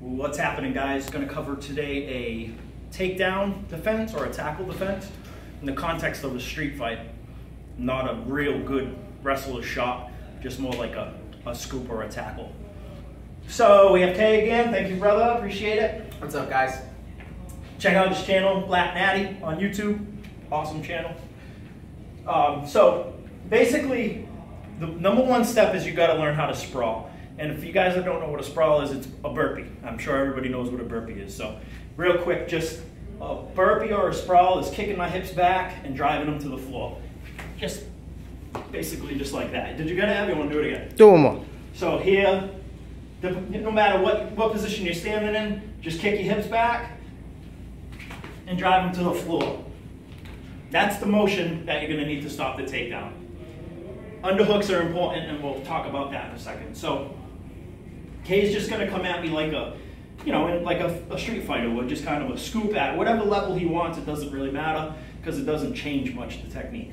What's happening, guys? Going to cover today a takedown defense or a tackle defense in the context of a street fight. Not a real good wrestler's shot, just more like a, a scoop or a tackle. So we have Kay again. Thank you, brother. Appreciate it. What's up, guys? Check out this channel, Black Natty, on YouTube. Awesome channel. Um, so basically, the number one step is you got to learn how to sprawl. And if you guys don't know what a sprawl is, it's a burpee. I'm sure everybody knows what a burpee is. So real quick, just a burpee or a sprawl is kicking my hips back and driving them to the floor. Just basically just like that. Did you get it? You want to do it again? Do more. So here, the, no matter what, what position you're standing in, just kick your hips back and drive them to the floor. That's the motion that you're going to need to stop the takedown. Underhooks are important, and we'll talk about that in a second. So Kay's just going to come at me like a, you know, like a, a street fighter would, just kind of a scoop at whatever level he wants. It doesn't really matter because it doesn't change much the technique.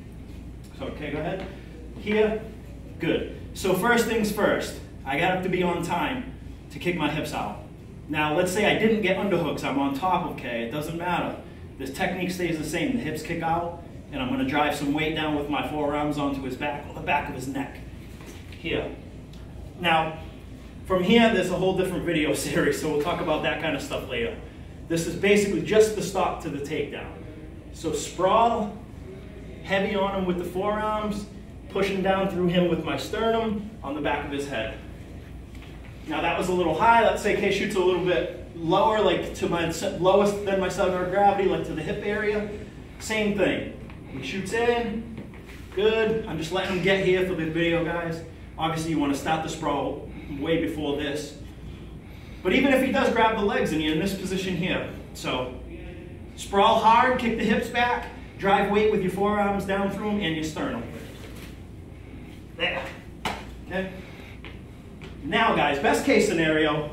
So, okay, go ahead. Here, good. So first things first, I got to be on time to kick my hips out. Now, let's say I didn't get underhooks. I'm on top of Kay. It doesn't matter. This technique stays the same. The hips kick out, and I'm going to drive some weight down with my forearms onto his back, or the back of his neck. Here. Now, from here, there's a whole different video series, so we'll talk about that kind of stuff later. This is basically just the stop to the takedown. So sprawl, heavy on him with the forearms, pushing down through him with my sternum on the back of his head. Now that was a little high. Let's say Kay shoots a little bit lower, like to my lowest than my center of gravity, like to the hip area. Same thing. He shoots in, good. I'm just letting him get here for the video, guys. Obviously you want to start the sprawl way before this. But even if he does grab the legs and you're in this position here, so sprawl hard, kick the hips back, drive weight with your forearms down through them and your sternum. There, okay? Now guys, best case scenario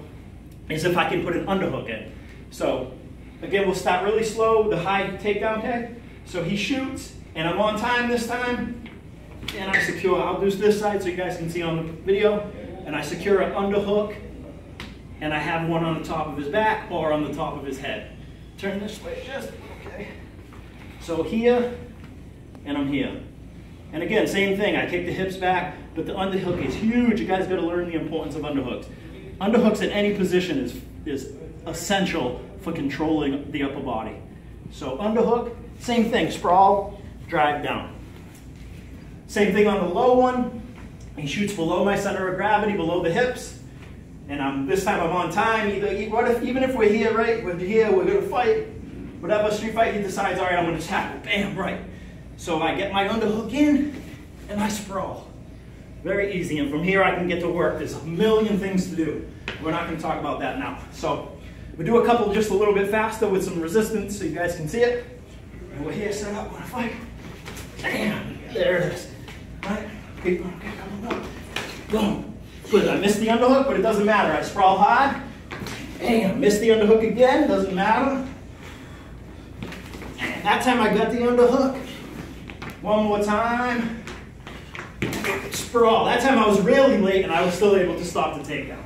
is if I can put an underhook in. So again, we'll start really slow, the high takedown kick. So he shoots, and I'm on time this time, and I secure, I'll do this side so you guys can see on the video and I secure an underhook and I have one on the top of his back or on the top of his head. Turn this way just, okay. So here, and I'm here. And again, same thing, I kick the hips back, but the underhook is huge. You guys gotta learn the importance of underhooks. Underhooks in any position is, is essential for controlling the upper body. So underhook, same thing, sprawl, drive down. Same thing on the low one, he shoots below my center of gravity, below the hips. And I'm, this time I'm on time. Either, what if, even if we're here, right, we're here, we're to fight. Whatever street fight, he decides, all right, I'm to tackle. Bam, right. So I get my underhook in, and I sprawl. Very easy. And from here, I can get to work. There's a million things to do. We're not going to talk about that now. So we do a couple just a little bit faster with some resistance so you guys can see it. And we're here set up, want to fight. Bam, there it is. Right? Okay, come on, Boom. Good. I missed the underhook, but it doesn't matter. I sprawl high. And I missed the underhook again. Doesn't matter. That time I got the underhook. One more time. Sprawl. That time I was really late and I was still able to stop the takedown.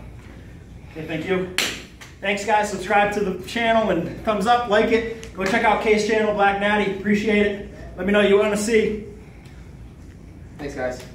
Okay, thank you. Thanks guys. Subscribe to the channel and thumbs up, like it. Go check out Kay's channel, Black Natty. Appreciate it. Let me know you want to see. Thanks guys.